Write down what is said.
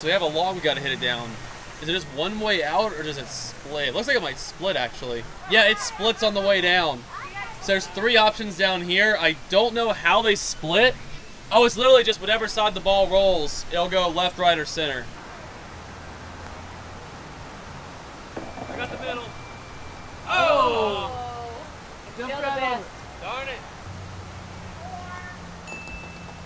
So we have a log we gotta hit it down. Is it just one way out or does it split? It looks like it might split actually. Yeah, it splits on the way down. So there's three options down here. I don't know how they split. Oh, it's literally just whatever side the ball rolls, it'll go left, right, or center. I got the middle. Oh! oh. I